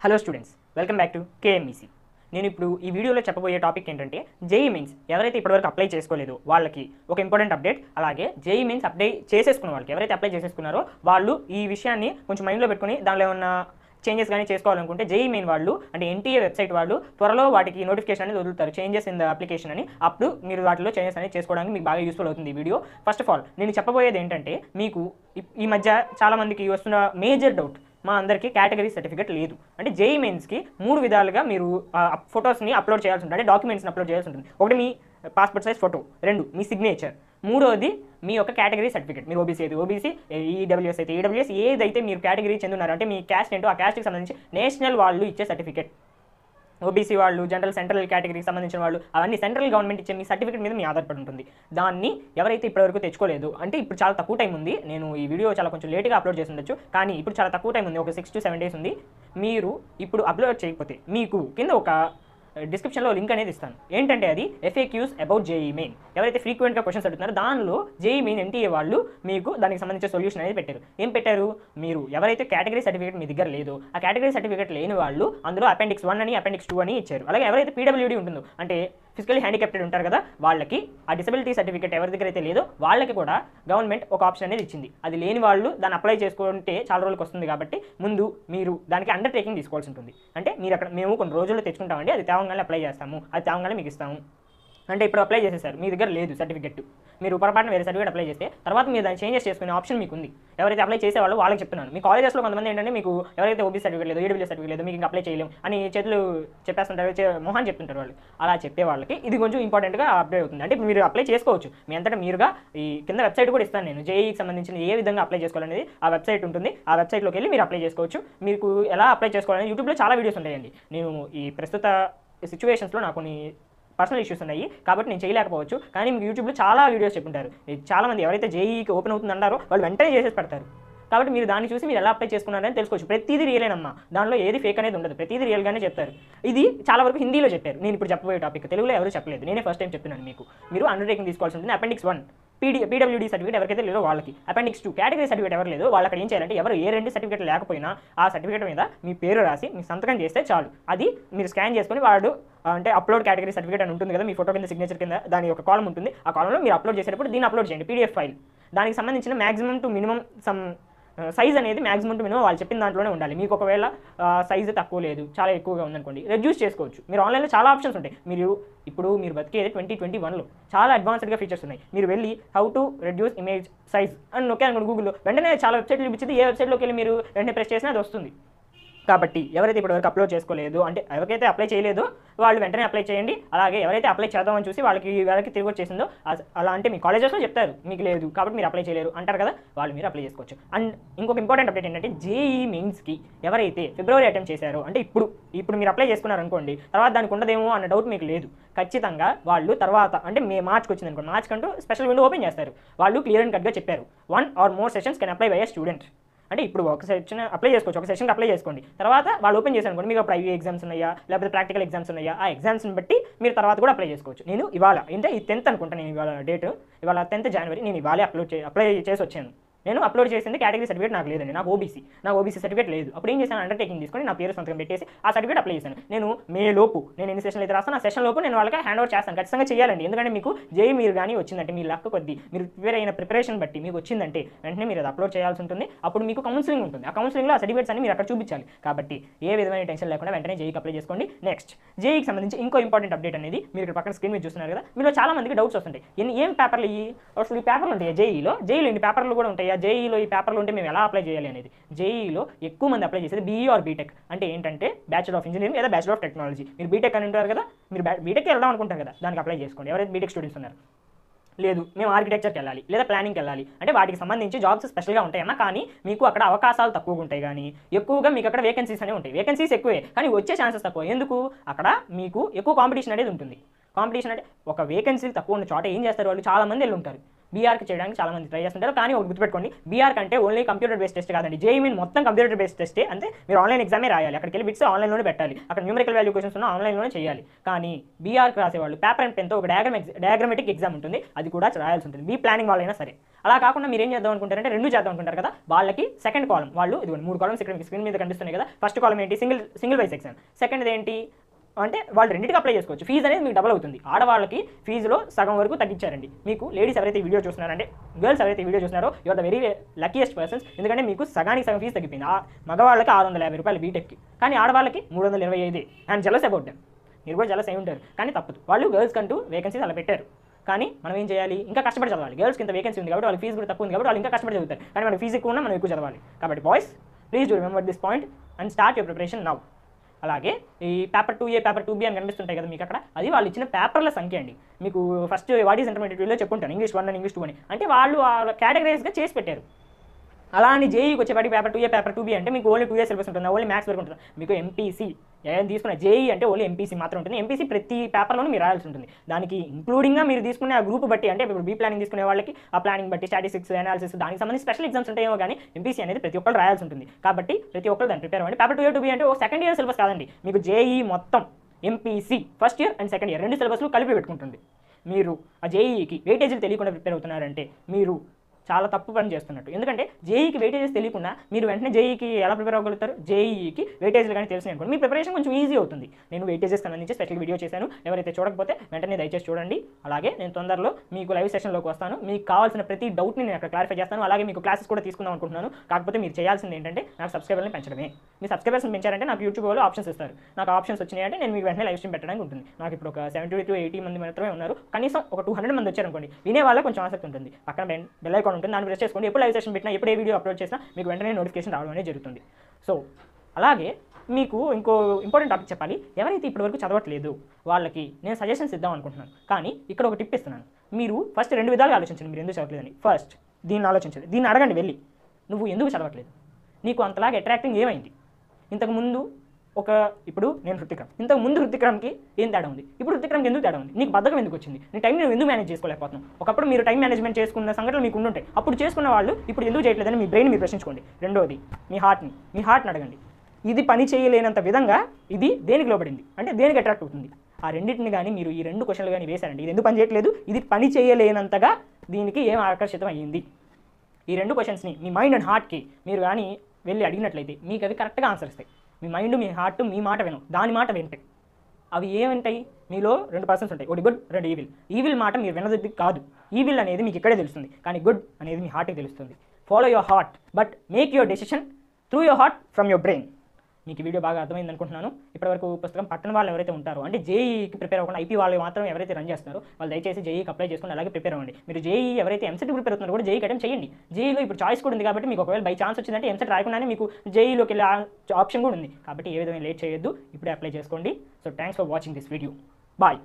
Hello students welcome back to KMEC నేను ఇప్పుడు ఈ వీడియోలో చెప్పబోయే టాపిక్ ఏంటంటే జేఈ మీన్స్ ఎవరైతే ఇప్పటివరకు అప్లై చేసుకోలేదు వాళ్ళకి ఒక ఇంపార్టెంట్ అప్డేట్ అలాగే జేఈ మీన్స్ అప్లై చేసేసుకున్న వాళ్ళకి ఎవరైతే అప్లై చేసేసుకున్నారో వాళ్ళు ఈ విషయాన్ని కొంచెం మైండ్లో పెట్టుకుని దానిలో ఏమన్నా చేంజెస్ కానీ చేసుకోవాలనుకుంటే జేఈ మెయిన్ వాళ్ళు అంటే ఎన్టీఏ వెబ్సైట్ వాళ్ళు త్వరలో వాటికి నోటిఫికేషన్ అనేది వదులుతారు. చేంజెస్ ఇన్ ద అప్లికేషన్ అని. అప్పుడు మీరు వాటిలో చేంజెస్ అనేది చేసుకోవడానికి మీకు బాగా యూస్ఫుల్ అవుతుంది ఈ వీడియో. ఫస్ట్ ఆఫ్ ఆల్ నేను చెప్పబోయేది ఏంటంటే మీకు ఈ- మధ్య చాలామందికి వస్తున్న మేజర్ డౌట్ మా అందరికీ కేటగిరీ సర్టిఫికేట్ లేదు. అంటే జేఈ మెయిన్స్కి మూడు విధాలుగా మీరు ఫొటోస్ని అప్లోడ్ చేయాల్సి ఉంటుంది. అంటే డాక్యుమెంట్స్ని అప్లోడ్ చేయాల్సి ఉంటుంది. ఒకటి మీ పాస్పోర్ట్ సైజ్ ఫోటో రెండు మీ సిగ్నేచర్ మూడోది మీ యొక్క కేటగిరీ సర్టిఫికేట్. మీరు ఓబీసీ అయితే ఓబీసీ ఈడబ్ల్యూఎస్ అయితే ఈడబ్ల్యూఎస్ ఏదైతే మీరు కేటగిరీ చెందున్నారు అంటే మీ క్యాస్ట్ ఏంటో ఆ క్యాస్ట్కి సంబంధించి నేషనల్ వాళ్ళు ఇచ్చే సర్టిఫికేట్. ఓబీసీ వాళ్ళు జనరల్ సెంట్రల్ కేటగిరీకి సంబంధించిన వాళ్ళు అవన్నీ సెంట్రల్ గవర్నమెంట్ ఇచ్చే మీ సర్టిఫికేట్ మీద మీ ఆధారపడి ఉంటుంది. దాన్ని ఎవరైతే ఇప్పటివరకు తెచ్చుకోలేదు అంటే ఇప్పుడు చాలా తక్కువ టైం ఉంది నేను ఈ వీడియో చాలా కొంచెం లేట్గా అప్లోడ్ చేసి ఉండొచ్చు కానీ ఇప్పుడు చాలా తక్కువ టైం ఉంది ఒక సిక్స్ టు సెవెన్ డేస్ ఉంది. మీరు ఇప్పుడు అప్లోడ్ చేయకపోతే మీకు కింద ఒక డిస్క్రిప్షన్లో లింక్ అనేది ఇస్తాను. ఏంటంటే అది ఎఫ్ఏక్యూస్ అబౌట్ జేఈ మెయిన్ ఎవరైతే ఫ్రీక్వెంట్గా క్వశ్చన్స్ అడుగుతున్నారో దానిలో జేఈ మెయిన్ ఎన్టీఏ వాళ్ళు మీకు దానికి సంబంధించిన సొల్యూషన్ అనేది పెట్టారు. ఏం పెట్టారు? మీరు ఎవరైతే కేటగిరీ సర్టిఫికేట్ మీ దగ్గర లేదు ఆ కేటగిరీ సర్టిఫికేట్ లేని వాళ్ళు అందులో అపెండిక్స్ వన్ అని అపెండిక్స్ టూ అని ఇచ్చారు. అలాగే ఎవరైతే పీడబ్ల్యూడీ ఉంటుందో అంటే ఫిజికల్లీ హ్యాండిక్యాప్టెడ్ ఉంటారు కదా వాళ్ళకి ఆ డిసబిలిటీ సర్టిఫికేట్ ఎవరి దగ్గర అయితే లేదో వాళ్ళకి కూడా గవర్నమెంట్ ఒక ఆప్షన్ అనేది ఇచ్చింది. అది లేని వాళ్ళు దాన్ని అప్లై చేసుకుంటే చాలా రోజులకు వస్తుంది కాబట్టి ముందు మీరు దానికి అండర్టేకింగ్ తీసుకోవాల్సి ఉంటుంది. అంటే మీరు అక్కడ మేము కొన్ని రోజుల్లో తెచ్చుకుంటామండి అది తేవంగానే అప్లై చేస్తాము అది తేవంగానే మీకు ఇస్తాము. అంటే ఇప్పుడు అప్లై చేసేసారు మీ దగ్గర లేదు సర్టిఫికెట్ మీరు పొరపాటున వేరే సర్టిఫికేట్ అప్లై చేస్తే తర్వాత మీరు దాన్ని చేంజెస్ చేసుకునే ఆప్షన్ మీకు ఉంది ఎవరైతే అప్లై చేసేవాళ్ళు వాళ్ళకి చెప్తున్నాను. మీ కాలేజెస్లో కొంతమంది ఏంటంటే మీకు ఎవరైతే ఓబీ సర్టిఫికేట్ లేదు ఈడబ్ల్యూ సర్టిఫికేట్ లేదు మీకు ఇంకా అప్లై చేయలేము అని చేతులు చెప్పేస్తుంటారు చే- చెప్తుంటారు వాళ్ళు. అలా చెప్పే వాళ్ళకి ఇది కొంచెం ఇంపార్టెంట్గా అప్డేట్ అవుతుంది. అంటే మీరు అప్లై చేసుకోవచ్చు. మీ అంతటా మీరుగా ఈ కింద వెబ్సైట్ కూడా ఇస్తాను నేను. జేఈకి సంబంధించిన ఏ విధంగా అప్లై చేసుకోవాలనేది ఆ వెబ్సైట్ ఉంటుంది. ఆ వెబ్సైట్లోకి వెళ్ళి మీరు అప్లై చేసుకోవచ్చు. మీకు ఎలా అప్లై చేసుకోవాలని యూట్యూబ్లో చాలా వీడియోస్ ఉంటాయండి. నేను ఈ ప్రస్తుత సిచ్యువేషన్స్లో నాకు కొన్ని పర్సనల్ ఇష్యూస్ ఉన్నాయి. కాబట్టి నేను చేయలేకపోవచ్చు. కానీ మీకు యూట్యూబ్లో చాలా వీడియోస్ చెప్పుంటారు. చాలామంది ఎవరైతే జేఈకి ఓపెన్ అవుతుంది వాళ్ళు వెంటనే చేసేసి పెడతారు. కాబట్టి మీరు దాన్ని చూసి మీరు ఎలా అప్లై చేసుకున్నారని తెలుసుకోవచ్చు. ప్రతిదీ రియలేనమ్మా దానిలో ఏది ఫేక్ అనేది ఉండదు. ప్రతిదీ రియల్గానే చెప్తారు. ఇది చాలా వరకు హిందీలో చెప్పారు. నేను ఇప్పుడు చెప్పబోయే టాపిక్ తెలుగులో ఎవరు చెప్పలేదు. నేనే ఫస్ట్ టైం చెప్తున్నాను మీకు. మీరు అండర్టేకింగ్ తీసుకోవాల్సి ఉంటుంది. Appendix one PD PWD certificate ఎవరికైతే లేదో వాళ్ళకి. అపెండిక్స్ టూ కేటగిరీ సర్టిఫికేట్ ఎవరు లేదో వాళ్ళు అక్కడ ఏం చేయాలంటే ఎవరు ఏ రెండు సర్టిఫికేట్ లేకపోయినా ఆ సర్టిఫికేట్ మీద మీ పేరు రాసి మీ సంతకం చేస్తే చాలు. అది మీరు స్కాన్ చేసుకుని వాడు అంటే అప్లోడ్ కేటగిరీ సర్టిఫికేట్ అని ఉంటుంది కదా మీ ఫోటో కింద సిగ్నేచర్ కింద దాని ఒక కాలం ఉంటుంది. ఆ కాలంలో మీరు అప్లోడ్ చేసేటప్పుడు దీన్ని అప్లోడ్ చేయండి పీడిఎఫ్ ఫైల్ దానికి సంబంధించిన maximum to minimum some size అనేది మ్యాక్సిమం టు మినిమం వాళ్ళు చెప్పిన దాంట్లోనే ఉండాలి. మీకు ఒకవేళ సైజ్ తక్కువ లేదు చాలా ఎక్కువగా ఉందనుకోండి రెడ్యూస్ చేసుకోవచ్చు. మీరు ఆన్లైన్లో చాలా ఆప్షన్స్ ఉంటాయి. మీరు ఇప్పుడు మీరు బతికేది ట్వంటీ ట్వంటీ వన్లో చాలా అడ్వాన్స్డ్గా ఫీచర్స్ ఉన్నాయి. మీరు వెళ్ళి how to reduce image size అని ఓకే అనుకోండి గూగుల్లో వెంటనే చాలా వెబ్సైట్లు చూపించింది. ఏ వెబ్సైట్లోకి వెళ్ళి మీరు వెంటనే ప్రెస్ చేసినా అది వస్తుంది. కాబట్టి ఎవరైతే ఇప్పటివరకు అప్లోడ్ చేసుకోలేదు అంటే ఎవరికైతే అప్లై చేయలేదో వాళ్ళు వెంటనే అప్లై చేయండి. అలాగే ఎవరైతే అప్లై చేద్దామని చూసి వాళ్ళకి వాళ్ళకి తిరిగి వచ్చేసిందో అలా అంటే మీ కాలేజెస్లో చెప్తారు మీకు లేదు కాబట్టి మీరు అప్లై చేయలేరు అంటారు కదా వాళ్ళు మీరు అప్లై చేసుకోవచ్చు. అండ్ ఇంకొక ఇంపార్టెంట్ అప్డేట్ ఏంటంటే జేఈ మెయిన్స్కి ఎవరైతే ఫిబ్రవరి అటెంప్ట్ చేశారో అంటే ఇప్పుడు ఇప్పుడు మీరు అప్లై చేసుకున్నారు అనుకోండి తర్వాత దానికి ఉండదేమో అన్న డౌట్ మీకు లేదు. ఖచ్చితంగా వాళ్ళు తర్వాత అంటే మే మార్చ్కి వచ్చింది అనుకోండి మార్చ్ కంటూ స్పెషల్ విండో ఓపెన్ చేస్తారు. వాళ్ళు క్లియర్ అండ్ కట్గా చెప్పారు. One or more sessions can apply by a student అంటే ఇప్పుడు ఒక సెక్షన్ అప్లై చేసుకోవచ్చు. ఒక సెషన్కి అప్లై చేసుకోండి. తర్వాత వాళ్ళు ఓపెన్ చేశారు మీకు అప్పుడు ఐవీ ఎగ్జామ్స్ ఉన్నాయా? లేకపోతే ప్రాక్టికల్ ఎగ్జామ్స్ ఉన్నాయా? ఆ ఎగ్జామ్స్ని బట్టి మీరు తర్వాత కూడా అప్లై చేసుకోవచ్చు. నేను ఇవాళ అంటే ఈ టెన్త్ అనుకుంటా నేను ఇవాళ డేట్ ఇవాళ టెన్త్ జనవరి నేను ఇవాళ అప్లోడ్ అప్లై చేసి వచ్చాను. నేను అప్లోడ్ చేసింది కేటగిరీ సర్టిఫికేట్ నాకు లేదండి. నాకు ఓబీసీ నాకు ఓబీసీ సర్టిఫికేట్ లేదు. అప్పుడు ఏం చేశాను? అండర్టేకింగ్ తీసుకొని నా పేరు సంతకం పెట్టేసి ఆ సర్టిఫికేట్ అప్లై చేశాను. నేను మే లోపు నేను ఎన్ని సెషన్లు అయితే రాస్తాను ఆ సెషన్ లోపు నేను వాళ్ళకి హ్యాండ్ ఓవర్ చేస్తాను. ఖచ్చితంగా చేయాలండి. ఎందుకంటే మీకు జేఈ మీరు కానీ వచ్చిందంటే మీ లక్ కొద్దీ మీరు ప్రిపేర్ అయిన ప్రిపరేషన్ బట్టి మీకు వచ్చిందంటే వెంటనే మీరు అది అప్లోడ్ చేయాల్సి ఉంటుంది. అప్పుడు మీకు కౌన్సిలింగ్ ఉంటుంది. ఆ కౌన్సిలింగ్లో ఆ సర్టిఫికేట్స్ అన్ని మీరు అక్కడ చూపించాలి. కాబట్టి ఏ విధమైన టెన్షన్ లేకుండా వెంటనే జేఈకి అప్లై చేసుకోండి. నెక్స్ట్ జేఈకి సంబంధించి ఇంకో ఇంపార్టెంట్ అప్డేట్ అనేది మీరు ఇక్కడ పక్కన స్క్రీన్ మీద చూస్తున్నారు కదా మీలో చాలా మందికి డౌట్స్ వస్తుంటాయి. ఎన్ని ఏం పేపర్లు ఇవి అసలు ఈ పేపర్లు ఉంటాయి జేఈలో జేఈలో ఎన్ని పేపర్లు కూడా ఉంటాయి? ఆ జేఈలో ఈ పేపర్లు ఉంటే మేము ఎలా అప్లై చేయాలి అనేది. జేఈలో ఎక్కువ మంది అప్లై చేసేది బీఈ ఆర్ బీటెక్ అంటే ఏంటంటే బ్యాచులర్ ఆఫ్ ఇంజనీరింగ్ లేదా బ్యాచులర్ ఆఫ్ టెక్నాలజీ మీరు బీటెక్ అని ఉంటారు కదా మీరు బీటెక్ వెళ్దాం అనుకుంటారు కదా దానికి అప్లై చేసుకోండి. ఎవరైతే బీటెక్ స్టూడెంట్స్ ఉన్నారు. లేదు మేము ఆర్కిటెక్చర్కి వెళ్ళాలి లేదా ప్లానింగ్కి వెళ్ళాలి. అంటే వాటికి సంబంధించి జాబ్స్ స్పెషల్గా ఉంటాయన్నా కానీ మీకు అక్కడ అవకాశాలు తక్కువగా ఉంటాయి కానీ ఎక్కువగా మీకు అక్కడ వేకెన్సీస్ అనేవి ఉంటాయి. వేకెన్సీస్ ఎక్కువే కానీ వచ్చే ఛాన్సెస్ తక్కువ. ఎందుకు? అక్కడ మీకు ఎక్కువ కాంపిటీషన్ అనేది ఉంటుంది. కాంపిటీషన్ అంటే ఒక వేకెన్సీ తక్కువ ఉన్న చోట ఏం చేస్తారు వాళ్ళు? చాలా మంది వెళ్ళి ఉంటారు. బీఆర్కి చేయడానికి చాలా మంది ట్రై చేస్తుంటారు. కానీ ఒక గుర్తుపెట్టుకోండి బీఆర్ కంటే ఓన్లీ కంప్యూటర్ బేస్డ్ టెస్ట్ కాదండి. జేఈ మీన్ మొత్తం కంప్యూటర్ బేస్డ్ టెస్ట్ అంటే మీరు ఆన్లైన్ ఎగ్జామే రాయాలి. అక్కడికి వెళ్ళి బిట్స్ ఆన్లైన్లోనే పెట్టాలి. అక్కడ న్యూమరికల్ వాల్యూ క్వశ్చన్స్ ఉన్న ఆన్లైన్లోనే చేయాలి. కానీ బీఆర్కి రాసేవాళ్ళు పేపర్ అండ్ పెన్తో ఒక డయాగ్రమ్ డయాగ్రమెటిక్ ఎగ్జామ్ ఉంటుంది. అది కూడా రాయాల్సి ఉంటుంది. మీ ప్లానింగ్ వాళ్ళైనా సరే. అలా కాకుండా మీరు ఏం చేద్దాం అనుకుంటారంటే రెండు చేద్దాం అనుకుంటారు కదా. వాళ్ళకి సెకండ్ కాలం వాళ్ళు ఇది మూడు కాలమ్స్ ఇక్కడ మీకు స్క్రీన్ మీద కనిపిస్తున్నాయి కదా. ఫస్ట్ కాలం ఏంటి? Single single wise exam second ఏంటి? అంటే వాళ్ళు రెండింటికి అప్లై చేసుకోవచ్చు. ఫీజు అనేది మీకు డబుల్ అవుతుంది. ఆడవాళ్ళకి ఫీజులో సగం వరకు తగ్గించారండి. మీకు లేడీస్ ఎవరైతే వీడియో చూస్తున్నారంటే గర్ల్స్ ఎవరైతే వీడియో చూస్తున్నారో you are the very luckiest persons ఎందుకంటే మీకు సగానికి సగం ఫీజు తగ్గిపోయింది. ఆ మగవాళ్ళకి ఆరు వందల యాభై రూపాయలు బీటెక్కి కానీ ఆడవాళ్ళకి మూడు వందల ఇరవై ఐదు. అండ్ జలస్ అబౌట్ దెమ్ మీరు కూడా జలస్ అయి ఉంటారు. కానీ తప్పదు. వాళ్ళు గర్ల్స్ కంటూ వేకెన్సీస్ అలా పెట్టారు కానీ మనం ఏం చేయాలి? ఇంకా కష్టపడి చదవాలి. గర్ల్స్కి ఇంత వేకెన్సీ ఉంది కాబట్టి వాళ్ళకి ఫీజు కూడా తక్కువ ఉంది కాబట్టి వాళ్ళు ఇంకా కష్టపడి చదువుతారు. కానీ మనకి ఫీజు ఎక్కువ ఉన్నా మనం ఎక్కువ చదవాలి. కాబట్టి boys please do remember this point and start your preparation now అలాగే ఈ paper two A paper two B అని కనిపిస్తుంటాయి కదా మీకు అక్కడ. అది వాళ్ళు ఇచ్చిన పేపర్ల సంఖ్య అండి. మీకు ఫస్ట్ వాట్ ఈస్ ఇంటర్మీడియట్లో చెప్పుంటాను. English one and English two అని. అంటే వాళ్ళు కేటగరైజ్గా చేసి పెట్టారు. అలా అని జేఈకి వచ్చేపాటి paper two A paper two B అంటే మీకు ఓన్లీ టూ ఏ సిలబస్ ఉంటుంది ఓన్లీ మ్యాథ్స్ వరకు ఉంటుంది. మీకు ఎంపీసీ ఏం తీసుకున్న జేఈ అంటే ఓన్లీ ఎంపీసీ మాత్రం ఉంటుంది. ఎంపీసీ ప్రతి పేపర్లోనూ మీరు రాయాల్సి ఉంటుంది. దానికి ఇంక్లూడింగ్గా మీరు తీసుకునే ఆ గ్రూప్ బట్టి అంటే ఇప్పుడు బీ ప్లానింగ్ తీసుకునే వాళ్ళకి ఆ ప్లానింగ్ బట్టి స్టాటిస్టిక్స్ అనాలిసిస్ దానికి సంబంధించి స్పెషల్ ఎగ్జామ్స్ ఉంటాయో కానీ ఎంపీసీ అనేది ప్రతి ఒక్కరు రాయాల్సి ఉంటుంది. కాబట్టి ప్రతి ఒక్కరు దాన్ని ప్రిపేర్ అవ్వండి. Paper two A two B అంటే ఒక సెకండ్ ఇయర్ సిలబస్ కాదండి. మీకు జేఈ మొత్తం MPC first year and second year రెండు సిలబస్లు కలిపి పెట్టుకుంటుంది. మీరు ఆ జేఈకి వెయిటేజీలు తెలియకుండా ప్రిపేర్ అవుతున్నారంటే మీరు చాలా తప్పు పని చేస్తున్నట్టు. ఎందుకంటే జేఈకి వెయిటేజెస్ తెలియకుండా మీరు వెంటనే జేఈకి ఎలా ప్రిపేర్ అవ్వగలుగుతారు? జేఈకి వెయిటేజ్లు కానీ తెలిసి అనుకోండి. మీ ప్రిపరేషన్ కొంచెం ఈజీ అవుతుంది. నేను వెయిటేజెస్ సంబంధించి స్పెషల్ వీడియో చేశాను. ఎవరైతే చూడకపోతే వెంటనే దయచేసి చూడండి. అలాగే నేను తొందరలో మీకు లైవ్ సెషన్లోకి వస్తాను. మీకు కావాల్సిన ప్రతి డౌట్ని నేను అక్కడ క్లారిఫై చేస్తాను. అలాగే మీకు క్లాసెస్ కూడా తీసుకుందాం అనుకుంటున్నాను. కాకపోతే మీరు చేయాల్సింది ఏంటంటే నాకు సబ్స్క్రైబర్ని పెంచడమే. మీ సబ్స్క్రైబర్స్ని పెంచారంటే నాకు యూట్యూబ్ వాళ్ళు ఆప్షన్స్ ఇస్తారు. నాకు ఆప్షన్స్ వచ్చినాయంటే నేను మీకు వెంటనే లైవ్ స్ట్రీమ్ పెట్టడానికి ఉంటుంది. నాకు ఇప్పుడు ఒక సెవెంటీ టు ఎయిటీ మంది మాత్రమే ఉన్నారు. కనీసం ఒక టూ హండ్రెడ్ మంది వచ్చారనుకోండి వినే వాళ్ళ కొంచెం ఆసక్తి ఉంటుంది. పక్కన బెల్ బెల్ ఐకాన్ ఉంటుంది. దాన్ని ప్రెస్ చేసుకోండి. ఎప్పుడు లైవ్ సెషన్ పెట్టినా ఎప్పుడు ఏ వీడియో అప్లోడ్ చేసినా మీకు వెంటనే నోటిఫికేషన్ రావడం అనేది జరుగుతుంది. సో అలాగే మీకు ఇంకో ఇంపార్టెంట్ టాపిక్ చెప్పాలి. ఎవరైతే ఇప్పటివరకు చదవట్లేదు వాళ్ళకి నేను సజెషన్స్ ఇద్దాం అనుకుంటున్నాను. కానీ ఇక్కడ ఒక టిప్ ఇస్తున్నాను. మీరు ఫస్ట్ రెండు విధాలుగా ఆలోచించండి. మీరు ఎందుకు చదవట్లేదని. ఫస్ట్ దీన్ని ఆలోచించండి. దీన్ని అడగండి వెళ్ళి. నువ్వు ఎందుకు చదవట్లేదు? నీకు అంతలాగా అట్రాక్టింగ్ ఏమైంది? ఇంతకుముందు ఒక ఇప్పుడు నేను హృతిక్రమ్ ఇంతకు ముందు హృతిక్రమ్కి ఏం తేడా ఉంది? ఇప్పుడు హృతిక్రమ్కి ఎందుకు తేడా ఉంది? నీకు బద్దకం ఎందుకు వచ్చింది? నీ టైం నేను ఎందుకు మేనేజ్ చేసుకోలేకపోతున్నాను ఒకప్పుడు మీరు టైం మేనేజ్మెంట్ చేసుకున్న సంఘటనలు మీకు ఉండుంటాయి. అప్పుడు చేసుకున్న వాళ్ళు ఇప్పుడు ఎందుకు చేయట్లేదని మీ బ్రెయిన్ మీరు ప్రశ్నించుకోండి. రెండోది మీ హార్ట్ని మీ హార్ట్ని అడగండి. ఇది పని చేయలేనంత విధంగా ఇది దేనికి లోబడింది? అంటే దేనికి అట్రాక్ట్ అవుతుంది? ఆ రెండింటిని కానీ మీరు ఈ రెండు క్వశ్చన్లు కానీ వేశారండి. ఇది ఎందుకు పని చేయట్లేదు? ఇది పని చేయలేనంతగా దీనికి ఏం ఆకర్షితం అయ్యింది? ఈ రెండు క్వశ్చన్స్ని మీ మైండ్ అండ్ హార్ట్కి మీరు కానీ వెళ్ళి అడిగినట్లయితే మీకు అవి కరెక్ట్గా ఆన్సర్ ఇస్తాయి. మీ మైండ్ మీ హార్ట్ మీ మాట విను. దాని మాట వింటాయి అవి ఏమంటాయి? మీలో రెండు పర్సన్స్ ఉంటాయి. ఒకటి గుడ్ రెండు ఈవిల్ ఈవిల్ మాట మీరు వినదది కాదు. ఈవిల్ అనేది మీకు ఇక్కడే తెలుస్తుంది. కానీ గుడ్ అనేది మీ హార్ట్కి తెలుస్తుంది. Follow your heart but make your decision through your heart from your brain మీకు వీడియో బాగా అర్థమైంది అనుకుంటున్నాను. ఇప్పటివరకు పుస్తకం పట్టణ వాళ్ళు ఎవరైతే ఉంటారో అంటే జేఈకి ప్రిపేర్ అవ్వకుండా ఐపీ వాళ్ళు మాత్రం ఎవరైతే రన్ చేస్తారో వాళ్ళు దయచేసి జేఈకి అప్లై చేసుకుని అలాగే ప్రిపేర్ అవ్వండి. మీరు జేఈ ఎవరైతే ఎంసెట్ ప్రిపేర్ అవుతున్నారో కూడా జేఈకి అటెంప్ట్ చేయండి. జేఈలో ఇప్పుడు చాయిస్ కూడా ఉంది కాబట్టి మీకు ఒకవేళ బై ఛాన్స్ వచ్చిందంటే ఎంసెట్ రాయకుండానే మీకు జేఈలోకి వెళ్ళే ఆప్షన్ కూడా ఉంది. కాబట్టి ఏ విధంగా లేట్ చేయొద్దు. ఇప్పుడే అప్లై చేసుకోండి. So thanks for watching this video bye